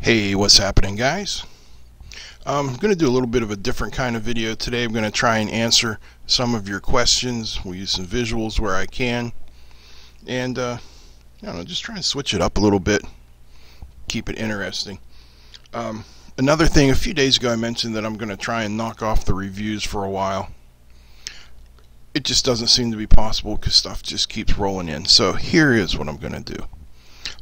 Hey, what's happening guys? I'm going to do a little bit of a different kind of video today. I'm going to try and answer some of your questions. We'll use some visuals where I can. And, uh, I don't know, just try and switch it up a little bit. Keep it interesting. Um, another thing, a few days ago I mentioned that I'm going to try and knock off the reviews for a while. It just doesn't seem to be possible because stuff just keeps rolling in. So here is what I'm going to do.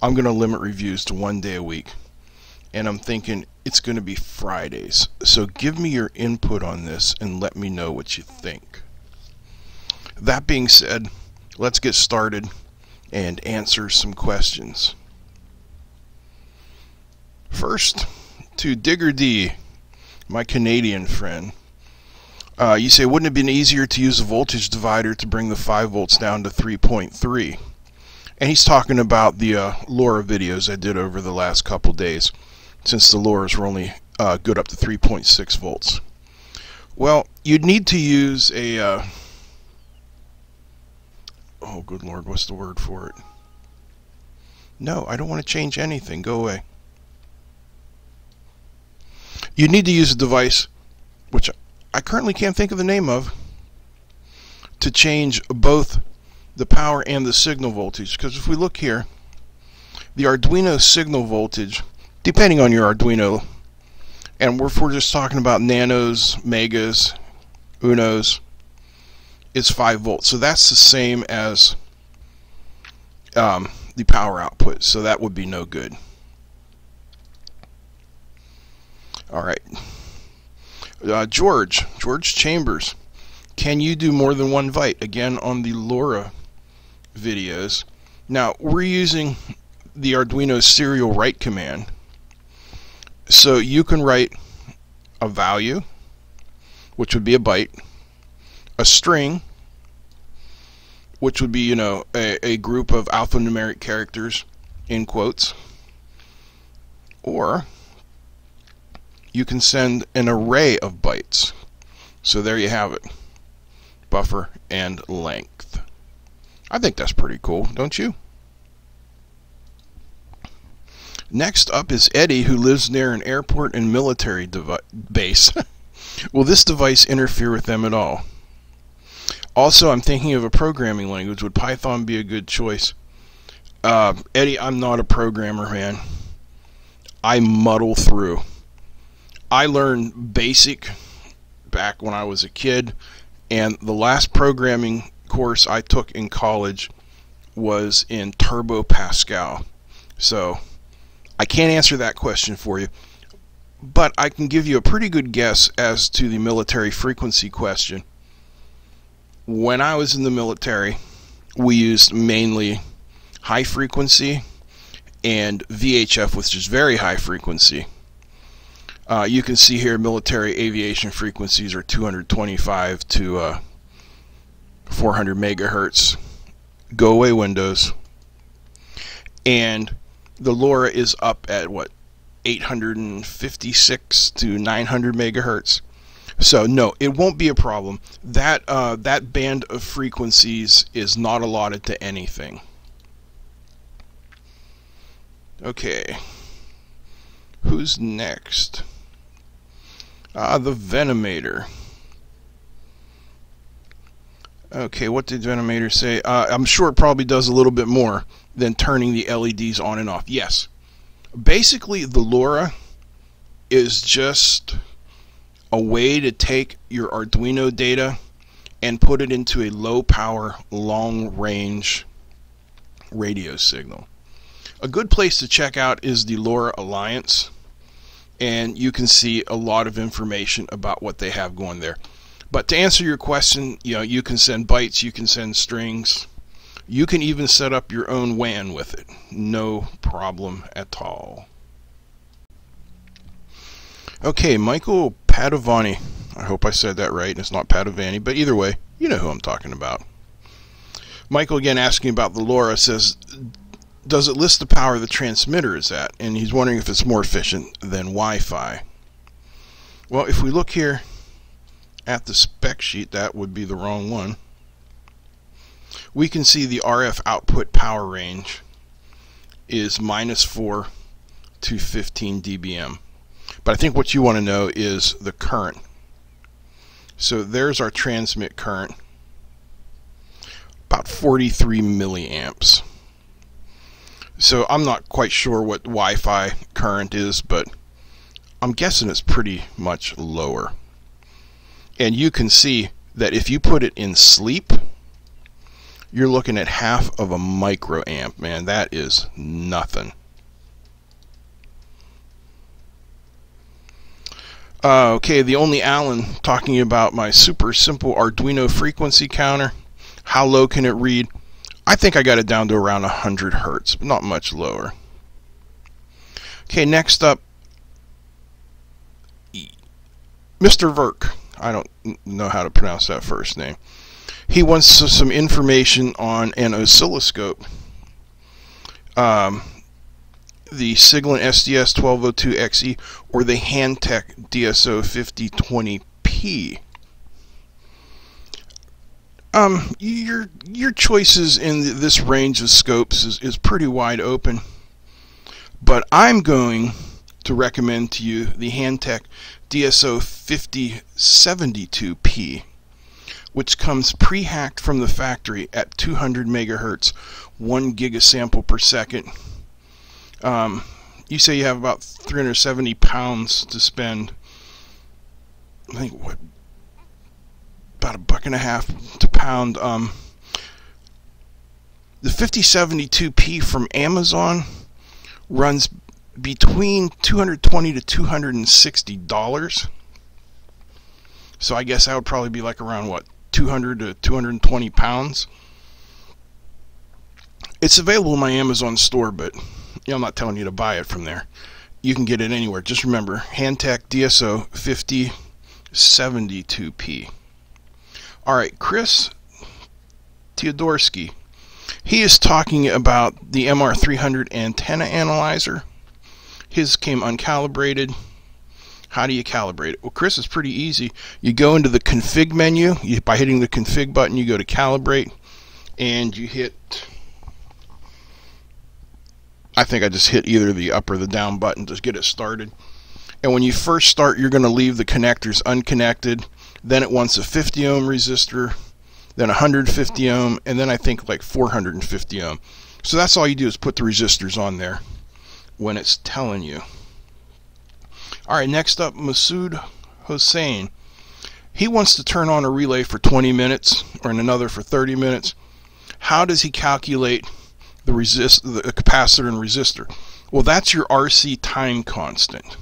I'm going to limit reviews to one day a week and I'm thinking it's going to be Fridays. So give me your input on this and let me know what you think. That being said, let's get started and answer some questions. First, to Digger D, my Canadian friend. Uh, you say, wouldn't it have been easier to use a voltage divider to bring the 5 volts down to 3.3? And he's talking about the uh, LoRa videos I did over the last couple days since the LoRa's were only uh, good up to 3.6 volts. Well, you'd need to use a, uh, oh good lord, what's the word for it? No, I don't want to change anything, go away. You'd need to use a device, which I currently can't think of the name of, to change both the power and the signal voltage. Because if we look here, the Arduino signal voltage depending on your Arduino. And if we're just talking about nanos, megas, unos, it's 5 volts. So that's the same as um, the power output. So that would be no good. All right. Uh, George, George Chambers, can you do more than one byte? Again, on the LoRa videos. Now, we're using the Arduino serial write command so you can write a value, which would be a byte, a string, which would be, you know, a, a group of alphanumeric characters in quotes, or you can send an array of bytes. So there you have it. Buffer and length. I think that's pretty cool, don't you? Next up is Eddie, who lives near an airport and military base. Will this device interfere with them at all? Also, I'm thinking of a programming language. Would Python be a good choice? Uh, Eddie, I'm not a programmer, man. I muddle through. I learned BASIC back when I was a kid, and the last programming course I took in college was in Turbo Pascal. So, I can't answer that question for you, but I can give you a pretty good guess as to the military frequency question. When I was in the military, we used mainly high frequency and VHF, which is very high frequency. Uh, you can see here military aviation frequencies are 225 to uh, 400 megahertz. Go away Windows. And the LoRa is up at what 856 to 900 megahertz. So no, it won't be a problem. That uh, that band of frequencies is not allotted to anything. Okay, who's next? Ah, the Venomator. Okay, what did Venomator say? Uh, I'm sure it probably does a little bit more than turning the LEDs on and off. Yes. Basically, the LoRa is just a way to take your Arduino data and put it into a low power, long range radio signal. A good place to check out is the LoRa Alliance, and you can see a lot of information about what they have going there. But to answer your question, you know, you can send bytes, you can send strings, you can even set up your own WAN with it. No problem at all. Okay, Michael Padovani. I hope I said that right. It's not Padovani, but either way, you know who I'm talking about. Michael again asking about the LoRa says, does it list the power the transmitter is at? And he's wondering if it's more efficient than Wi-Fi. Well, if we look here at the spec sheet, that would be the wrong one we can see the RF output power range is minus 4 to 15 dBm. But I think what you want to know is the current. So there's our transmit current, about 43 milliamps. So I'm not quite sure what Wi-Fi current is, but I'm guessing it's pretty much lower. And you can see that if you put it in sleep, you're looking at half of a microamp, man. That is nothing. Uh, okay, the only Alan talking about my super simple Arduino frequency counter. How low can it read? I think I got it down to around 100 hertz, but not much lower. Okay, next up, Mr. Verk. I don't know how to pronounce that first name. He wants some information on an oscilloscope. Um, the Siglent SDS 1202XE or the Hantek DSO 5020P. Um, your your choices in this range of scopes is, is pretty wide open, but I'm going to recommend to you the Hantek DSO 5072P, which comes pre-hacked from the factory at 200 megahertz, 1 gigasample per second um, you say you have about 370 pounds to spend. I think what about a buck and a half to pound. Um, the 5072p from Amazon runs between 220 to 260 dollars. So I guess that would probably be like around what 200 to 220 pounds. It's available in my Amazon store, but you know, I'm not telling you to buy it from there. You can get it anywhere. Just remember, Hantek DSO 5072P. All right, Chris Teodorsky. He is talking about the MR300 antenna analyzer. His came uncalibrated. How do you calibrate it? Well, Chris, it's pretty easy. You go into the config menu. You, by hitting the config button, you go to calibrate, and you hit I think I just hit either the up or the down button to get it started. And when you first start, you're going to leave the connectors unconnected. Then it wants a 50 ohm resistor, then 150 ohm, and then I think like 450 ohm. So that's all you do is put the resistors on there when it's telling you. All right, next up, Masood Hossein. He wants to turn on a relay for 20 minutes or in another for 30 minutes. How does he calculate the resist the capacitor and resistor. Well, that's your RC time constant.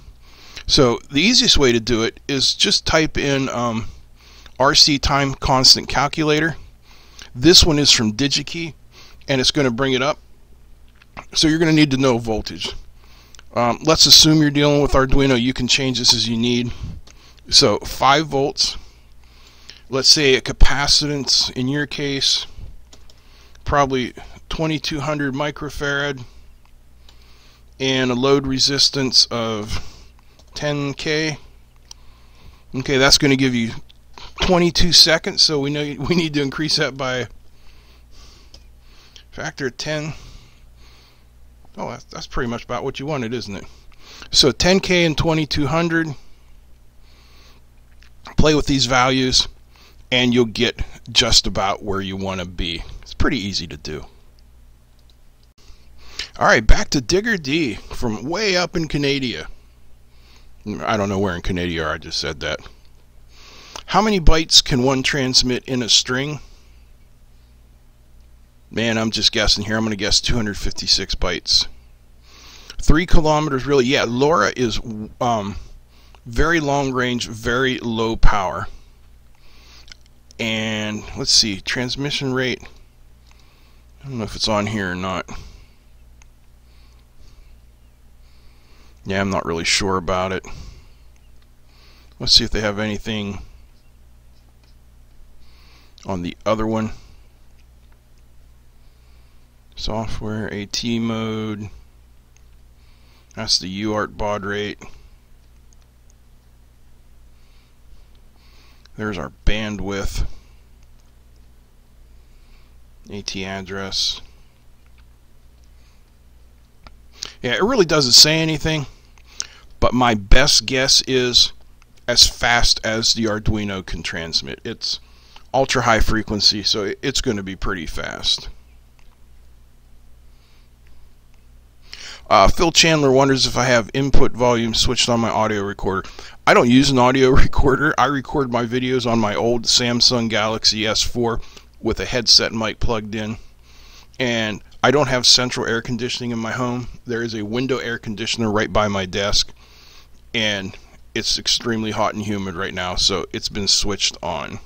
So the easiest way to do it is just type in um, RC time constant calculator. This one is from DigiKey, and it's going to bring it up. So you're going to need to know voltage. Um, let's assume you're dealing with Arduino. You can change this as you need. So 5 volts. Let's say a capacitance, in your case, probably 2200 microfarad and a load resistance of 10k okay that's going to give you 22 seconds so we know we need to increase that by factor of 10 oh that's, that's pretty much about what you wanted isn't it so 10k and 2200 play with these values and you'll get just about where you want to be it's pretty easy to do all right, back to Digger D from way up in Canada. I don't know where in Canada I just said that. How many bytes can one transmit in a string? Man, I'm just guessing here. I'm going to guess 256 bytes. Three kilometers, really? Yeah, LoRa is um, very long range, very low power. And let's see, transmission rate. I don't know if it's on here or not. Yeah, I'm not really sure about it. Let's see if they have anything on the other one. Software, AT mode. That's the UART baud rate. There's our bandwidth. AT address. Yeah, it really doesn't say anything, but my best guess is as fast as the Arduino can transmit. It's ultra high frequency, so it's going to be pretty fast. Uh, Phil Chandler wonders if I have input volume switched on my audio recorder. I don't use an audio recorder. I record my videos on my old Samsung Galaxy S4 with a headset mic plugged in. And I don't have central air conditioning in my home. There is a window air conditioner right by my desk. And it's extremely hot and humid right now, so it's been switched on.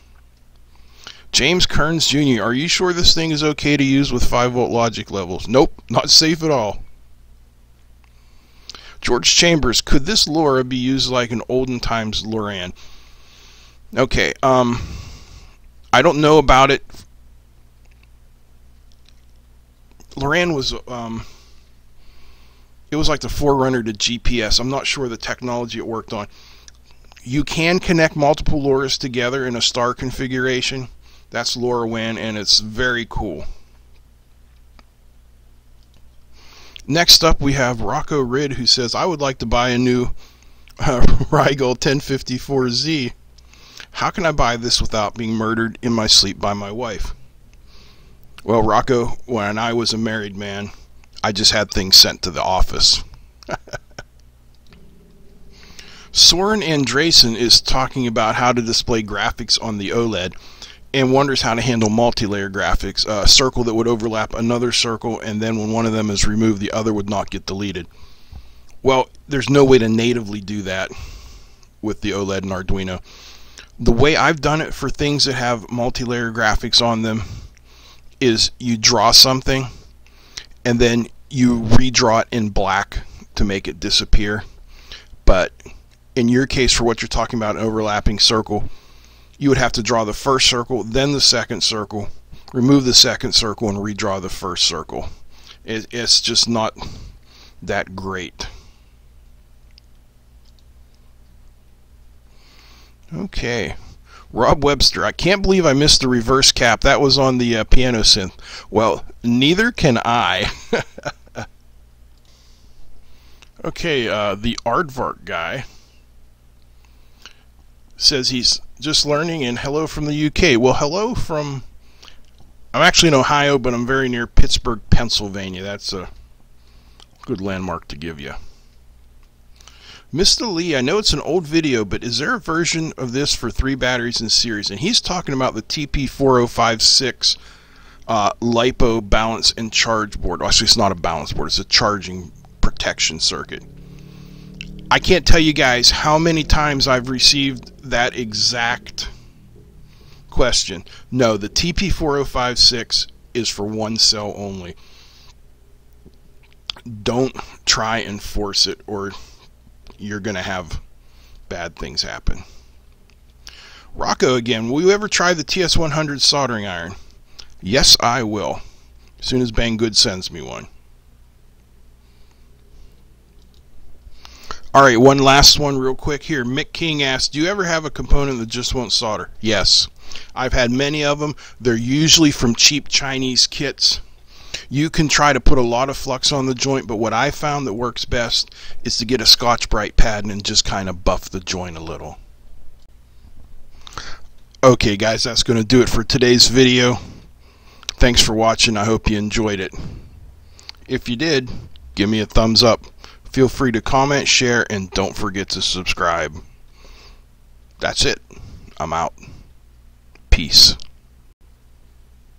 James Kearns Jr., are you sure this thing is okay to use with 5 volt logic levels? Nope, not safe at all. George Chambers, could this LoRa be used like an olden times Loran? Okay, um, I don't know about it. Loran was, um, it was like the forerunner to GPS. I'm not sure the technology it worked on. You can connect multiple LoRa's together in a star configuration. That's LoRaWAN, and it's very cool. Next up, we have Rocco Rid, who says, I would like to buy a new uh, Rigol 1054Z. How can I buy this without being murdered in my sleep by my wife? Well, Rocco, when I was a married man, I just had things sent to the office. Soren Andresen is talking about how to display graphics on the OLED and wonders how to handle multi-layer graphics, a circle that would overlap another circle, and then when one of them is removed, the other would not get deleted. Well, there's no way to natively do that with the OLED and Arduino. The way I've done it for things that have multi-layer graphics on them is you draw something and then you redraw it in black to make it disappear. But in your case, for what you're talking about, an overlapping circle, you would have to draw the first circle, then the second circle, remove the second circle, and redraw the first circle. It, it's just not that great. Okay. Rob Webster, I can't believe I missed the reverse cap. That was on the uh, piano synth. Well, neither can I. okay, uh, the Aardvark guy says he's just learning and hello from the UK. Well, hello from. I'm actually in Ohio, but I'm very near Pittsburgh, Pennsylvania. That's a good landmark to give you. Mr. Lee, I know it's an old video, but is there a version of this for three batteries in series? And he's talking about the TP4056 uh, LiPo balance and charge board. Actually, it's not a balance board, it's a charging protection circuit. I can't tell you guys how many times I've received that exact question. No, the TP4056 is for one cell only. Don't try and force it or you're going to have bad things happen. Rocco again, will you ever try the TS100 soldering iron? Yes, I will. As soon as Banggood sends me one. All right, one last one real quick here. Mick King asked, "Do you ever have a component that just won't solder?" Yes. I've had many of them. They're usually from cheap Chinese kits. You can try to put a lot of flux on the joint, but what I found that works best is to get a Scotch-Brite pad and just kind of buff the joint a little. Okay guys, that's going to do it for today's video. Thanks for watching. I hope you enjoyed it. If you did, give me a thumbs up. Feel free to comment, share, and don't forget to subscribe. That's it. I'm out. Peace.